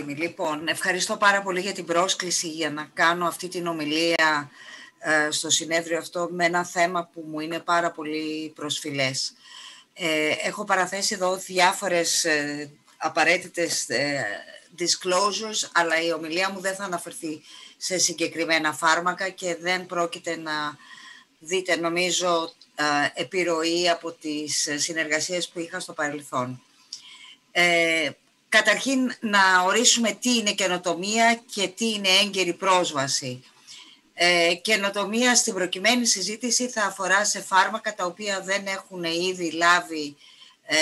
Λοιπόν, ευχαριστώ πάρα πολύ για την πρόσκληση για να κάνω αυτή την ομιλία ε, στο συνέδριο αυτό με ένα θέμα που μου είναι πάρα πολύ προσφυλές. Ε, έχω παραθέσει εδώ διάφορες ε, απαραίτητες ε, disclosures, αλλά η ομιλία μου δεν θα αναφερθεί σε συγκεκριμένα φάρμακα και δεν πρόκειται να δείτε, νομίζω, επιρροή από τις συνεργασίες που είχα στο παρελθόν. Ε, καταρχήν να ορίσουμε τι είναι καινοτομία και τι είναι έγκαιρη πρόσβαση. Ε, καινοτομία στην προκειμένη συζήτηση θα αφορά σε φάρμακα τα οποία δεν έχουν ήδη λάβει ε,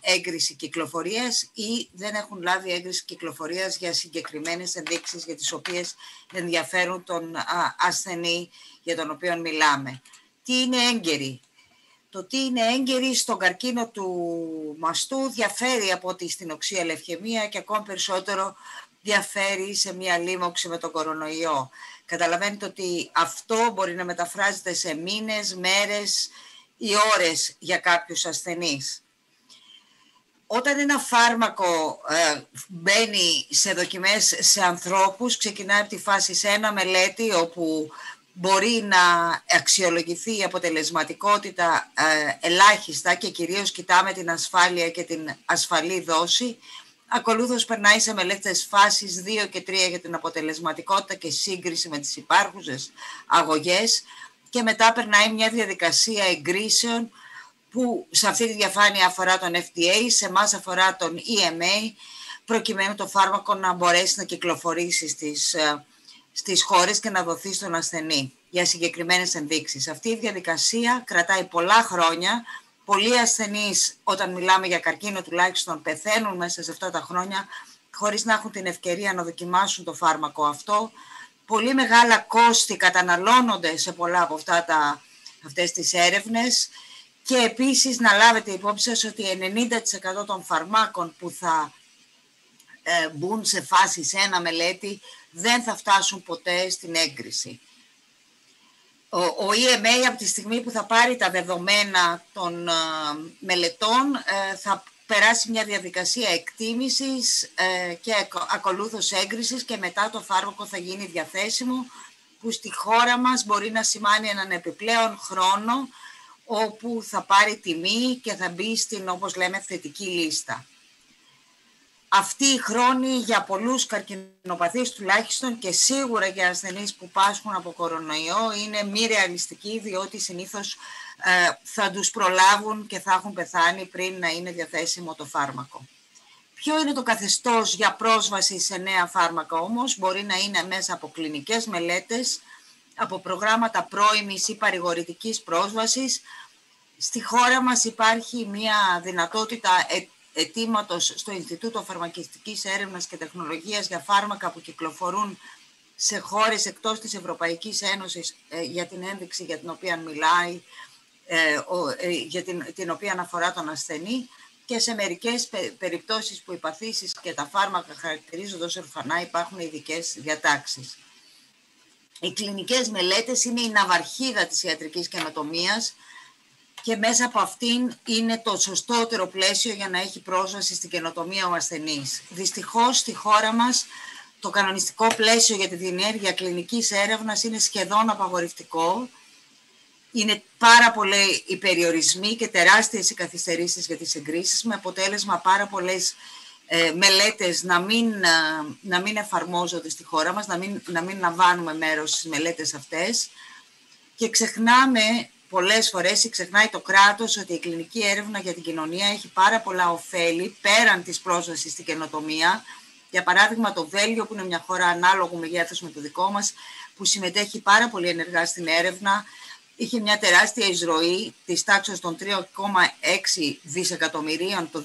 έγκριση κυκλοφορίας ή δεν έχουν λάβει έγκριση κυκλοφορίας για συγκεκριμένες ενδείξεις για τις οποίες ενδιαφέρουν τον ασθενή για τον οποίο μιλάμε. Τι είναι έγκαιρη; Το τι είναι έγκαιρη στον καρκίνο του μαστού διαφέρει από ότι στην οξία λευχαιμία και ακόμη περισσότερο διαφέρει σε μια λίμωξη με τον κορονοϊό. Καταλαβαίνετε ότι αυτό μπορεί να μεταφράζεται σε μήνες, μέρες ή ώρες για κάποιους ασθενείς. Όταν ένα φάρμακο ε, μπαίνει σε δοκιμές σε ανθρώπους, ξεκινάει από τη φάση σε ένα μελέτη όπου μπορεί να αξιολογηθεί η αποτελεσματικότητα ε, ελάχιστα και κυρίως κοιτάμε την ασφάλεια και την ασφαλή δόση. Ακολούθως περνάει σε μελέτες φάσεις 2 και 3 για την αποτελεσματικότητα και σύγκριση με τις υπάρχουσες αγωγές και μετά περνάει μια διαδικασία εγκρίσεων που σε αυτή τη διαφάνεια αφορά τον FDA, σε εμάς αφορά τον EMA, προκειμένου το φάρμακο να μπορέσει να κυκλοφορήσει στις ε, στις χώρες και να δοθεί στον ασθενή για συγκεκριμένες ενδείξεις. Αυτή η διαδικασία κρατάει πολλά χρόνια. Πολλοί ασθενείς, όταν μιλάμε για καρκίνο τουλάχιστον, πεθαίνουν μέσα σε αυτά τα χρόνια χωρίς να έχουν την ευκαιρία να δοκιμάσουν το φάρμακο αυτό. Πολύ μεγάλα κόστη καταναλώνονται σε πολλά από αυτά τα, αυτές τις έρευνες και επίσης να λάβετε υπόψη σας ότι 90% των φαρμάκων που θα ε, μπουν σε φάση σε ένα μελέτη δεν θα φτάσουν ποτέ στην έγκριση. Ο, ο EMA από τη στιγμή που θα πάρει τα δεδομένα των μελετών ε, θα περάσει μια διαδικασία εκτίμησης ε, και ακολούθως έγκρισης και μετά το φάρμακο θα γίνει διαθέσιμο που στη χώρα μας μπορεί να σημάνει έναν επιπλέον χρόνο όπου θα πάρει τιμή και θα μπει στην, όπως λέμε, θετική λίστα αυτή η χρόνη για πολλούς καρκινοπαθείς τουλάχιστον και σίγουρα για ασθενείς που πάσχουν από κορονοϊό είναι μη ρεαλιστική διότι συνήθως ε, θα τους προλάβουν και θα έχουν πεθάνει πριν να είναι διαθέσιμο το φάρμακο. Ποιο είναι το καθεστώς για πρόσβαση σε νέα φάρμακα όμως, μπορεί να είναι μέσα από κλινικές μελέτες, από προγράμματα πρώιμης ή παρηγορητικής πρόσβασης. Στη χώρα μας υπάρχει μια δυνατότητα αιτήματο στο Ινστιτούτο Φαρμακευτικής Έρευνας και Τεχνολογίας για φάρμακα που κυκλοφορούν σε χώρες εκτός της Ευρωπαϊκής Ένωσης ε, για την ένδειξη για την οποία μιλάει, ε, ε, για την, την οποία αναφορά τον ασθενή και σε μερικές περιπτώσεις που οι παθήσεις και τα φάρμακα χαρακτηρίζονται ως ορφανά υπάρχουν ειδικές διατάξεις. Οι κλινικές μελέτες είναι η ναυαρχίδα της ιατρικής καινοτομίας και μέσα από αυτήν είναι το σωστότερο πλαίσιο για να έχει πρόσβαση στην καινοτομία ο ασθενής. Δυστυχώς στη χώρα μας το κανονιστικό πλαίσιο για τη διενέργεια κλινικής έρευνας είναι σχεδόν απαγορευτικό. Είναι πάρα πολλοί οι περιορισμοί και τεράστιες οι καθυστερήσεις για τις εγκρίσεις με αποτέλεσμα πάρα πολλές ε, μελέτες να μην, ε, να μην εφαρμόζονται στη χώρα μας, να μην, να μην λαμβάνουμε μέρος στις μελέτες αυτές και ξεχνάμε πολλές φορές ξεχνάει το κράτος ότι η κλινική έρευνα για την κοινωνία έχει πάρα πολλά ωφέλη πέραν της πρόσβασης στην καινοτομία. Για παράδειγμα το Βέλγιο που είναι μια χώρα ανάλογου μεγέθους με το δικό μας που συμμετέχει πάρα πολύ ενεργά στην έρευνα είχε μια τεράστια εισρωή της τάξης των 3,6 δισεκατομμυρίων το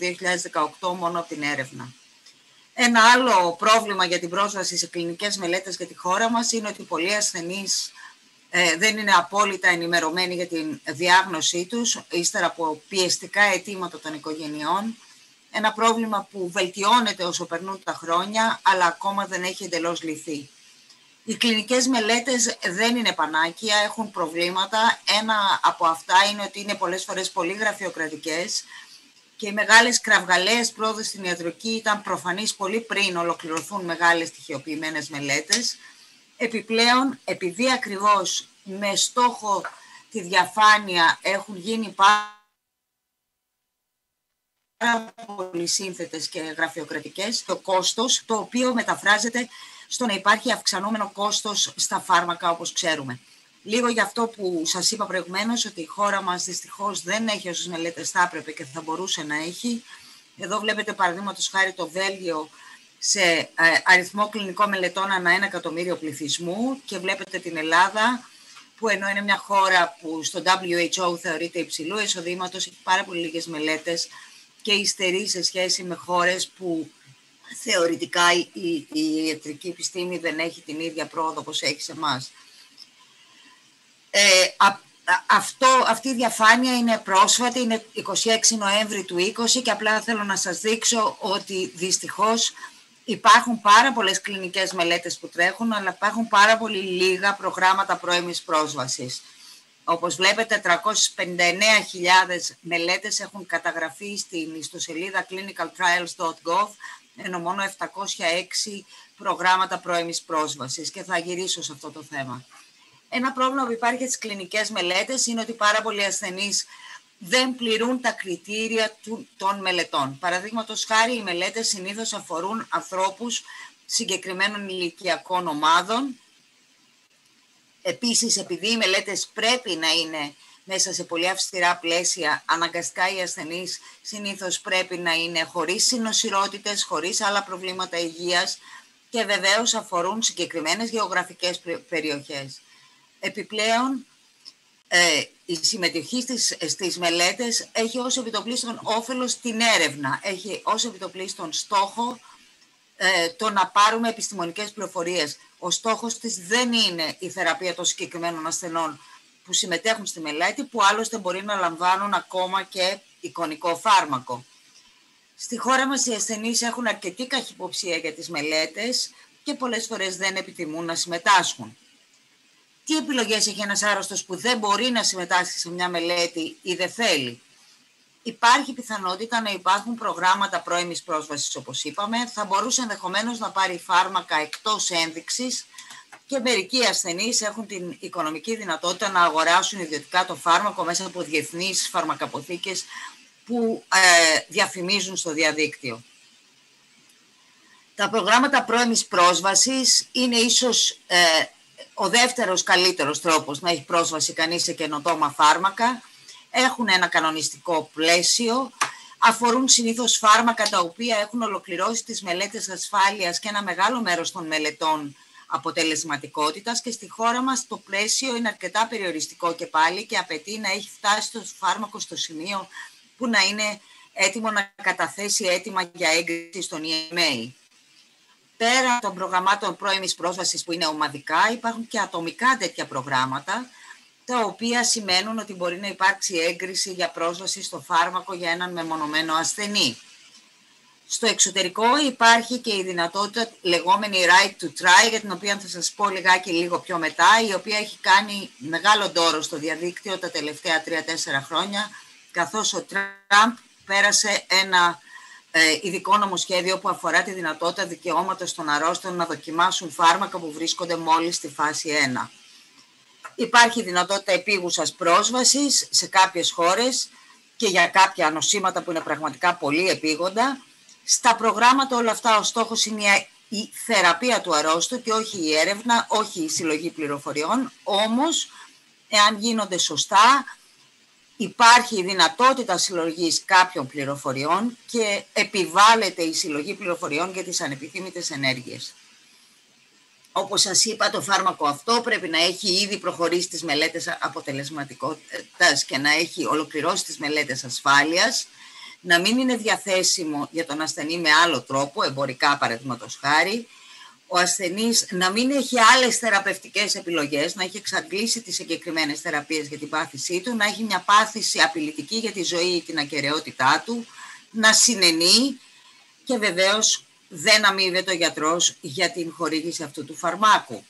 2018 μόνο από την έρευνα. Ένα άλλο πρόβλημα για την πρόσβαση σε κλινικές μελέτες για τη χώρα μας είναι ότι πολλοί ασθενείς ε, δεν είναι απόλυτα ενημερωμένοι για την διάγνωσή τους, ύστερα από πιεστικά αιτήματα των οικογενειών. Ένα πρόβλημα που βελτιώνεται όσο περνούν τα χρόνια, αλλά ακόμα δεν έχει εντελώς λυθεί. Οι κλινικές μελέτες δεν είναι πανάκια, έχουν προβλήματα. Ένα από αυτά είναι ότι είναι πολλές φορές πολύ γραφειοκρατικές και οι μεγάλες κραυγαλαίες πρόοδες στην ιατρική ήταν προφανείς πολύ πριν ολοκληρωθούν μεγάλες στοιχειοποιημένες μελέτες. Επιπλέον, επειδή ακριβώς με στόχο τη διαφάνεια έχουν γίνει πάρα πολύ σύνθετες και γραφειοκρατικές, το κόστος, το οποίο μεταφράζεται στο να υπάρχει αυξανόμενο κόστος στα φάρμακα, όπως ξέρουμε. Λίγο για αυτό που σας είπα προηγουμένως, ότι η χώρα μας δυστυχώς δεν έχει όσες μελέτες θα έπρεπε και θα μπορούσε να έχει. Εδώ βλέπετε παραδείγματος χάρη το Βέλγιο σε ε, αριθμό κλινικών μελετών ανά ένα εκατομμύριο πληθυσμού και βλέπετε την Ελλάδα που ενώ είναι μια χώρα που στο WHO θεωρείται υψηλού εισοδήματος, έχει πάρα πολύ λίγες μελέτες και υστερεί σε σχέση με χώρες που θεωρητικά η, η, η ιατρική επιστήμη δεν έχει την ίδια πρόοδο όπως έχει σε εμάς. Ε, αυτό, αυτή η διαφάνεια είναι πρόσφατη, είναι 26 Νοέμβρη του 20 και απλά θέλω να σας δείξω ότι δυστυχώς υπάρχουν πάρα πολλές κλινικές μελέτες που τρέχουν, αλλά υπάρχουν πάρα πολύ λίγα προγράμματα πρώιμης πρόσβασης. Όπως βλέπετε, 359.000 μελέτες έχουν καταγραφεί στην ιστοσελίδα clinicaltrials.gov, ενώ μόνο 706 προγράμματα πρώιμης πρόσβασης και θα γυρίσω σε αυτό το θέμα. Ένα πρόβλημα που υπάρχει στις κλινικές μελέτες είναι ότι πάρα πολλοί ασθενείς δεν πληρούν τα κριτήρια των μελετών. Παραδείγματος χάρη, οι μελέτες συνήθως αφορούν ανθρώπους συγκεκριμένων ηλικιακών ομάδων. Επίσης, επειδή οι μελέτες πρέπει να είναι μέσα σε πολύ αυστηρά πλαίσια, αναγκαστικά οι ασθενείς συνήθως πρέπει να είναι χωρίς συνοσυρότητες, χωρίς άλλα προβλήματα υγείας και βεβαίως αφορούν συγκεκριμένες γεωγραφικές περιοχές. Επιπλέον, ε, η συμμετοχή στις, στις μελέτες έχει ως επιτοπλίστων όφελος την έρευνα, έχει ως επιτοπλίστων στόχο ε, το να πάρουμε επιστημονικές πληροφορίες. Ο στόχος της δεν είναι η θεραπεία των συγκεκριμένων ασθενών που συμμετέχουν στη μελέτη, που άλλωστε μπορεί να λαμβάνουν ακόμα και εικονικό φάρμακο. Στη χώρα μας οι ασθενείς έχουν αρκετή καχυποψία για τις μελέτες και πολλές φορές δεν επιθυμούν να συμμετάσχουν τι επιλογές έχει ένας άρρωστος που δεν μπορεί να συμμετάσχει σε μια μελέτη ή δεν θέλει; Υπάρχει πιθανότητα να υπάρχουν προγράμματα πρώιμης πρόσβασης, όπως είπαμε. Θα μπορούσε ενδεχομένως να πάρει φάρμακα εκτός ένδειξης και μερικοί ασθενείς έχουν την οικονομική δυνατότητα να αγοράσουν ιδιωτικά το φάρμακο μέσα από διεθνείς φαρμακαποθήκες που ε, διαφημίζουν στο διαδίκτυο. Τα προγράμματα πρώιμης πρόσβασης είναι ίσως ε, ο δεύτερος καλύτερος τρόπος να έχει πρόσβαση κανείς σε καινοτόμα φάρμακα. Έχουν ένα κανονιστικό πλαίσιο, αφορούν συνήθως φάρμακα τα οποία έχουν ολοκληρώσει τις μελέτες ασφάλειας και ένα μεγάλο μέρος των μελετών αποτελεσματικότητας και στη χώρα μας το πλαίσιο είναι αρκετά περιοριστικό και πάλι και απαιτεί να έχει φτάσει το φάρμακο στο σημείο που να είναι έτοιμο να καταθέσει έτοιμα για έγκριση στον EMA πέρα των προγραμμάτων πρώιμης πρόσβασης που είναι ομαδικά, υπάρχουν και ατομικά τέτοια προγράμματα, τα οποία σημαίνουν ότι μπορεί να υπάρξει έγκριση για πρόσβαση στο φάρμακο για έναν μεμονωμένο ασθενή. Στο εξωτερικό υπάρχει και η δυνατότητα λεγόμενη right to try, για την οποία θα σας πω λιγάκι λίγο πιο μετά, η οποία έχει κάνει μεγάλο ντόρο στο διαδίκτυο τα τελευταία 3-4 χρόνια, καθώς ο Τραμπ πέρασε ένα ε, ειδικό νομοσχέδιο που αφορά τη δυνατότητα δικαιώματος των αρρώστων να δοκιμάσουν φάρμακα που βρίσκονται μόλις στη φάση 1. Υπάρχει δυνατότητα επίγουσας πρόσβασης σε κάποιες χώρες και για κάποια νοσήματα που είναι πραγματικά πολύ επίγοντα. Στα προγράμματα όλα αυτά ο στόχος είναι η θεραπεία του αρρώστου και όχι η έρευνα, όχι η συλλογή πληροφοριών, όμως εάν γίνονται σωστά υπάρχει η δυνατότητα συλλογής κάποιων πληροφοριών και επιβάλλεται η συλλογή πληροφοριών για τις ανεπιθύμητες ενέργειες. Όπως σας είπα, το φάρμακο αυτό πρέπει να έχει ήδη προχωρήσει τις μελέτες αποτελεσματικότητας και να έχει ολοκληρώσει τις μελέτες ασφάλειας, να μην είναι διαθέσιμο για τον ασθενή με άλλο τρόπο, εμπορικά παραδείγματος χάρη, ο ασθενής να μην έχει άλλες θεραπευτικές επιλογές, να έχει εξαντλήσει τις συγκεκριμένες θεραπείες για την πάθησή του, να έχει μια πάθηση απειλητική για τη ζωή ή την ακαιρεότητά του, να συνενεί και βεβαίως δεν αμείβεται ο γιατρός για την χορήγηση αυτού του φαρμάκου.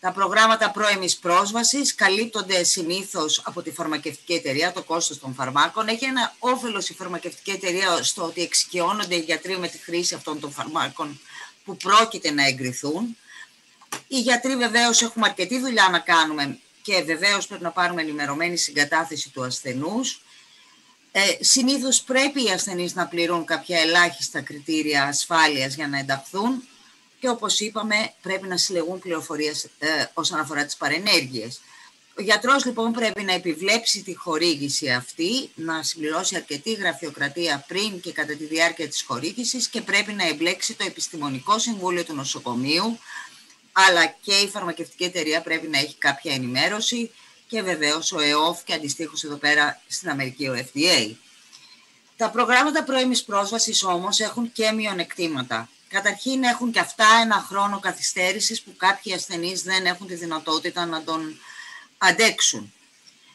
Τα προγράμματα πρώιμης πρόσβασης καλύπτονται συνήθως από τη φαρμακευτική εταιρεία, το κόστος των φαρμάκων. Έχει ένα όφελος η φαρμακευτική εταιρεία στο ότι εξοικειώνονται οι γιατροί με τη χρήση αυτών των φαρμάκων που πρόκειται να εγκριθούν. Οι γιατροί βεβαίως έχουμε αρκετή δουλειά να κάνουμε και βεβαίως πρέπει να πάρουμε ενημερωμένη συγκατάθεση του ασθενούς. Ε, συνήθως πρέπει οι ασθενείς να πληρούν κάποια ελάχιστα κριτήρια ασφάλειας για να ενταχθούν και όπως είπαμε πρέπει να συλλεγούν πληροφορίες ε, όσον αφορά τις παρενέργειες. Ο γιατρός λοιπόν πρέπει να επιβλέψει τη χορήγηση αυτή, να συμπληρώσει αρκετή γραφειοκρατία πριν και κατά τη διάρκεια της χορήγησης και πρέπει να εμπλέξει το Επιστημονικό Συμβούλιο του Νοσοκομείου, αλλά και η φαρμακευτική εταιρεία πρέπει να έχει κάποια ενημέρωση και βεβαίως ο ΕΟΦ και αντιστοίχως εδώ πέρα στην Αμερική ο FDA. Τα προγράμματα πρώιμης πρόσβασης όμως έχουν και μειονεκτήματα. Καταρχήν έχουν και αυτά ένα χρόνο καθυστέρησης που κάποιοι ασθενείς δεν έχουν τη δυνατότητα να τον αντέξουν.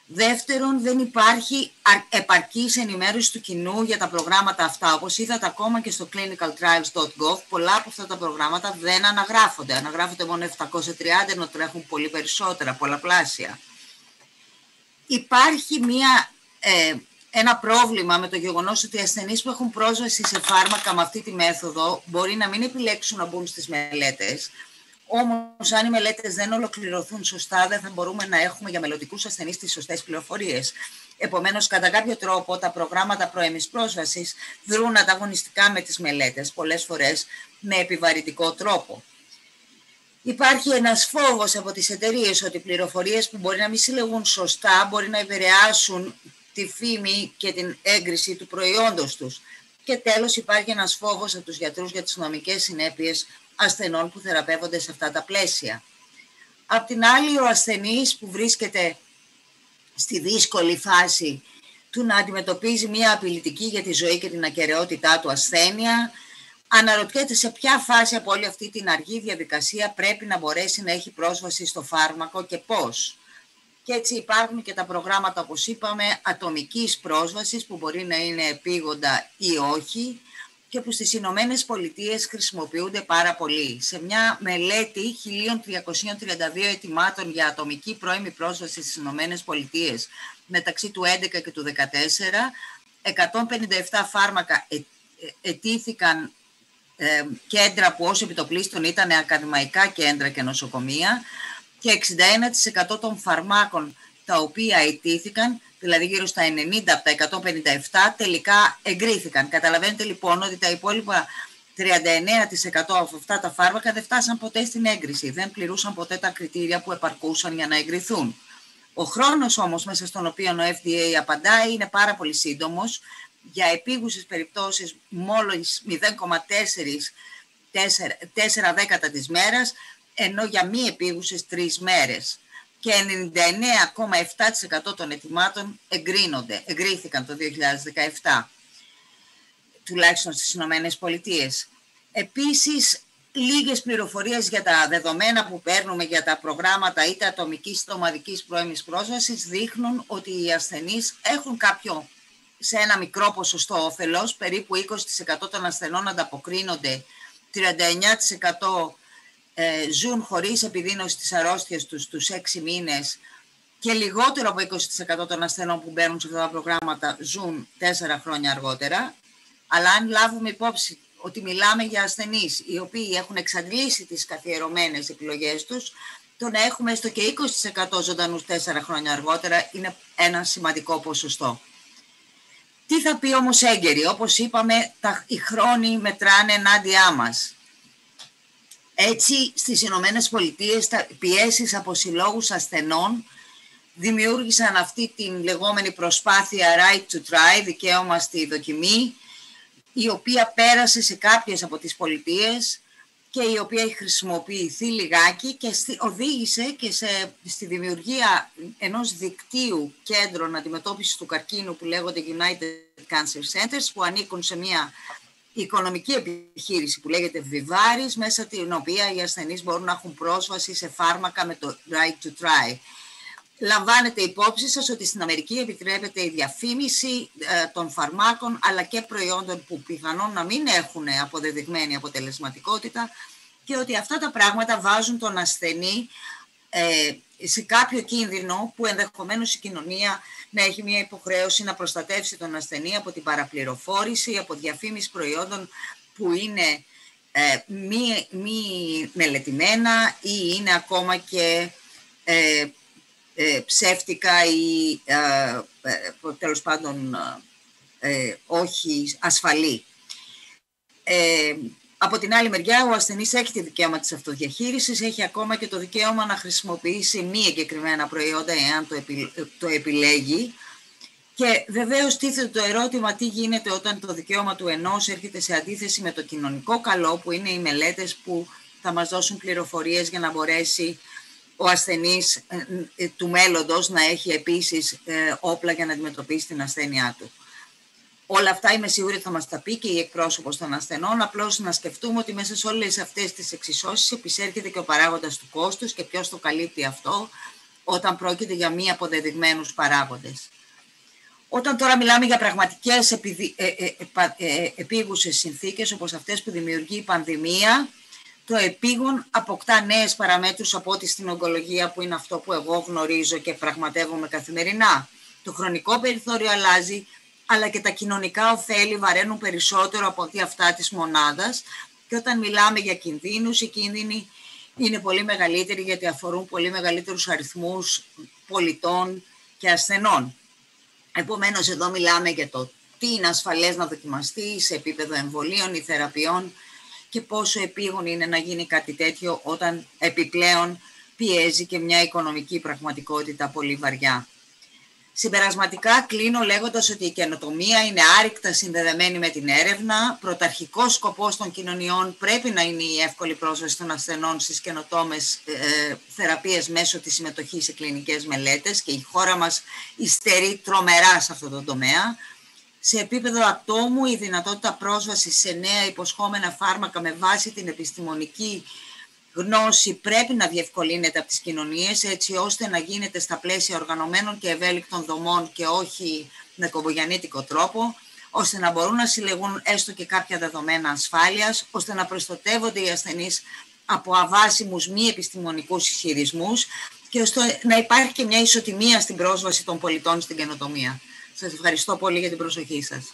Δεύτερον, δεν υπάρχει επαρκής ενημέρωση του κοινού για τα προγράμματα αυτά. Όπως είδατε ακόμα και στο clinicaltrials.gov, πολλά από αυτά τα προγράμματα δεν αναγράφονται. Αναγράφονται μόνο 730, ενώ τρέχουν πολύ περισσότερα, πολλαπλάσια. Υπάρχει μία ε, ένα πρόβλημα με το γεγονός ότι οι ασθενείς που έχουν πρόσβαση σε φάρμακα με αυτή τη μέθοδο μπορεί να μην επιλέξουν να μπουν στις μελέτες, όμως αν οι μελέτες δεν ολοκληρωθούν σωστά δεν θα μπορούμε να έχουμε για μελλοντικούς ασθενείς τις σωστές πληροφορίες. Επομένως, κατά κάποιο τρόπο, τα προγράμματα προέμης πρόσβασης δρούν ανταγωνιστικά με τις μελέτες, πολλές φορές με επιβαρυτικό τρόπο. Υπάρχει ένας φόβος από τις εταιρείες ότι οι πληροφορίες που μπορεί να μην συλλεγούν σωστά μπορεί να επηρεάσουν τη φήμη και την έγκριση του προϊόντος τους. Και τέλος υπάρχει ένας φόβος από τους γιατρούς για τις νομικές συνέπειες ασθενών που θεραπεύονται σε αυτά τα πλαίσια. Απ' την άλλη, ο ασθενής που βρίσκεται στη δύσκολη φάση του να αντιμετωπίζει μια απειλητική για τη ζωή και την ακαιρεότητά του ασθένεια, αναρωτιέται σε ποια φάση από όλη αυτή την αργή διαδικασία πρέπει να μπορέσει να έχει πρόσβαση στο φάρμακο και πώς. Και έτσι υπάρχουν και τα προγράμματα, όπως είπαμε, ατομικής πρόσβασης που μπορεί να είναι επίγοντα ή όχι και που στις Ηνωμένες Πολιτείες χρησιμοποιούνται πάρα πολύ. Σε μια μελέτη 1.332 ετοιμάτων για ατομική πρώιμη πρόσβαση στις Ηνωμένες Πολιτείες μεταξύ του 2011 και του 2014, 157 φάρμακα ε, ε, ετήθηκαν ε, κέντρα που ως επιτοπλίστων ήταν ακαδημαϊκά κέντρα και νοσοκομεία και 61% των φαρμάκων τα οποία αιτήθηκαν, δηλαδή γύρω στα 90 από τα 157, τελικά εγκρίθηκαν. Καταλαβαίνετε λοιπόν ότι τα υπόλοιπα 39% από αυτά τα φάρμακα δεν φτάσαν ποτέ στην έγκριση, δεν πληρούσαν ποτέ τα κριτήρια που επαρκούσαν για να εγκριθούν. Ο χρόνος όμως μέσα στον οποίο ο FDA απαντάει είναι πάρα πολύ σύντομος. Για επίγουσες περιπτώσεις μόλις 0,4 4 δέκατα της μέρας ενώ για μη επίγουσες τρεις μέρες και 99,7% των ετοιμάτων εγκρίνονται, εγκρίθηκαν το 2017, τουλάχιστον στις Ηνωμένες Πολιτείες. Επίσης, λίγες πληροφορίες για τα δεδομένα που παίρνουμε για τα προγράμματα είτε ατομικής είτε ομαδικής πρώιμης πρόσβασης δείχνουν ότι οι ασθενείς έχουν κάποιο σε ένα μικρό ποσοστό όφελος, περίπου 20% των ασθενών ανταποκρίνονται, 39% ε, ζουν χωρίς επιδείνωση της αρρώστιας τους στους έξι μήνες και λιγότερο από 20% των ασθενών που μπαίνουν σε αυτά τα προγράμματα ζουν τέσσερα χρόνια αργότερα. Αλλά αν λάβουμε υπόψη ότι μιλάμε για ασθενείς οι οποίοι έχουν εξαντλήσει τις καθιερωμένες επιλογές τους, το να έχουμε έστω και 20% ζωντανούς τέσσερα χρόνια αργότερα είναι ένα σημαντικό ποσοστό. Τι θα πει όμως έγκαιροι, όπως είπαμε, τα, οι χρόνοι μετράνε ενάντια μας. Έτσι, στις Ηνωμένες Πολιτείες, τα πιέσεις από συλλόγους ασθενών δημιούργησαν αυτή την λεγόμενη προσπάθεια right to try, δικαίωμα στη δοκιμή, η οποία πέρασε σε κάποιες από τις πολιτείες και η οποία έχει χρησιμοποιηθεί λιγάκι και οδήγησε και σε, στη δημιουργία ενός δικτύου κέντρων αντιμετώπισης του καρκίνου που λέγονται United Cancer Centers που ανήκουν σε μια η οικονομική επιχείρηση που λέγεται Vivaris, μέσα την οποία οι ασθενείς μπορούν να έχουν πρόσβαση σε φάρμακα με το right to try. Λαμβάνετε υπόψη σας ότι στην Αμερική επιτρέπεται η διαφήμιση ε, των φαρμάκων αλλά και προϊόντων που πιθανόν να μην έχουν αποδεδειγμένη αποτελεσματικότητα και ότι αυτά τα πράγματα βάζουν τον ασθενή ε, σε κάποιο κίνδυνο που ενδεχομένως η κοινωνία να έχει μια υποχρέωση να προστατεύσει τον ασθενή από την παραπληροφόρηση, από διαφήμιση προϊόντων που είναι ε, μη, μη μελετημένα ή είναι ακόμα και ε, ε, ψεύτικα ή ε, τέλος πάντων όχι ασφαλή. Από την άλλη μεριά, ο ασθενής έχει τη δικαίωμα της αυτοδιαχείρισης, έχει ακόμα και το δικαίωμα να χρησιμοποιήσει μη εγκεκριμένα προϊόντα, εάν το, το επιλέγει. Και βεβαίως τίθεται το ερώτημα τι γίνεται όταν το δικαίωμα του ενός έρχεται σε αντίθεση με το κοινωνικό καλό, που είναι οι μελέτες που θα μας δώσουν πληροφορίες για να μπορέσει ο ασθενής ε, ε, του μέλλοντος να έχει επίσης ε, όπλα για να αντιμετωπίσει την ασθένειά του. Όλα αυτά είμαι σίγουρη ότι θα μας τα πει και η εκπρόσωπος των ασθενών, απλώς να σκεφτούμε ότι μέσα σε όλες αυτές τις εξισώσεις επισέρχεται και ο παράγοντας του κόστους και ποιος το καλύπτει αυτό όταν πρόκειται για μη αποδεδειγμένους παράγοντες. Όταν τώρα μιλάμε για πραγματικές επιδι... ε, ε, ε, επίγουσες συνθήκες όπως αυτές που δημιουργεί η πανδημία, το επίγον αποκτά νέες παραμέτρους από ό,τι στην ογκολογία που είναι αυτό που εγώ γνωρίζω και πραγματεύομαι καθημερινά. Το χρονικό περιθώριο αλλάζει, αλλά και τα κοινωνικά ωφέλη βαραίνουν περισσότερο από ό,τι αυτά της μονάδας και όταν μιλάμε για κινδύνους, οι κίνδυνοι είναι πολύ μεγαλύτεροι γιατί αφορούν πολύ μεγαλύτερους αριθμούς πολιτών και ασθενών. Επομένως, εδώ μιλάμε για το τι είναι ασφαλές να δοκιμαστεί σε επίπεδο εμβολίων ή θεραπείων και πόσο επίγον είναι να γίνει κάτι τέτοιο όταν επιπλέον πιέζει και μια οικονομική πραγματικότητα πολύ βαριά. Συμπερασματικά κλείνω λέγοντας ότι η καινοτομία είναι άρρηκτα συνδεδεμένη με την έρευνα. Πρωταρχικός σκοπός των κοινωνιών πρέπει να είναι η εύκολη πρόσβαση των ασθενών στις καινοτόμες ε, θεραπείες μέσω της συμμετοχής σε κλινικές μελέτες και η χώρα μας υστερεί τρομερά σε αυτό το τομέα. Σε επίπεδο ατόμου η δυνατότητα πρόσβασης σε νέα υποσχόμενα φάρμακα με βάση την επιστημονική γνώση πρέπει να διευκολύνεται από τις κοινωνίες έτσι ώστε να γίνεται στα πλαίσια οργανωμένων και ευέλικτων δομών και όχι με κομπογιανίτικο τρόπο, ώστε να μπορούν να συλλεγούν έστω και κάποια δεδομένα ασφάλειας, ώστε να προστατεύονται οι ασθενείς από αβάσιμους μη επιστημονικούς ισχυρισμούς και ώστε να υπάρχει και μια ισοτιμία στην πρόσβαση των πολιτών στην καινοτομία. Σας ευχαριστώ πολύ για την προσοχή σας.